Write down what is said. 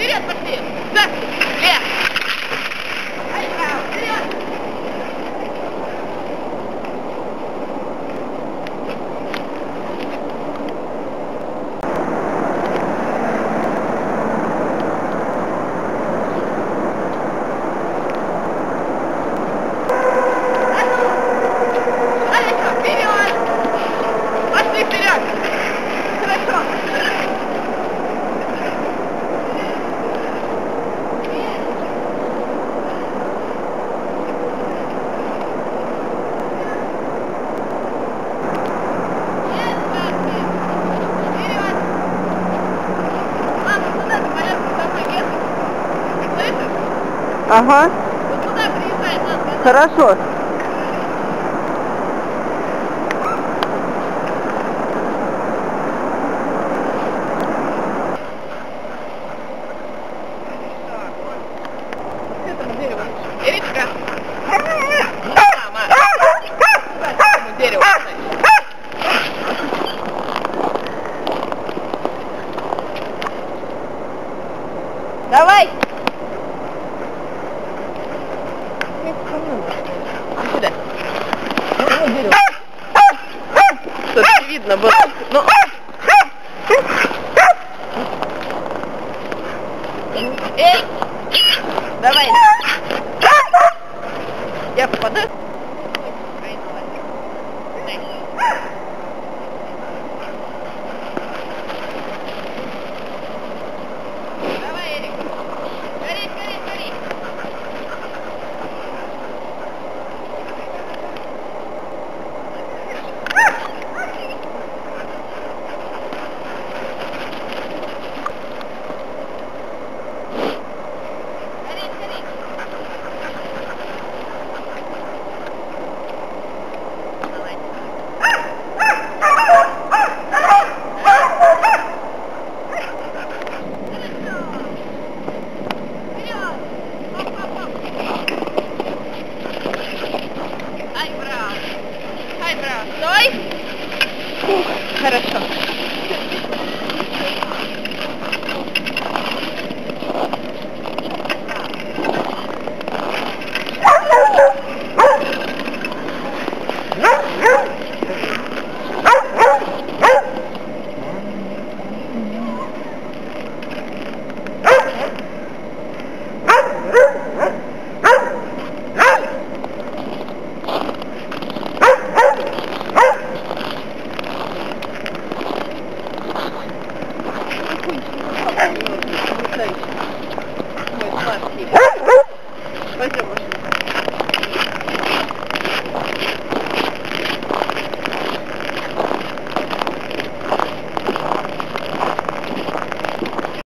Вперед, пошли! Да! Вверх! Ага, Вот туда приезжает нас. хорошо. Эричка. Давай. Сюда. Что-то видно было. Ну. Эй! Давай. Я попаду? Хорошо. anymore.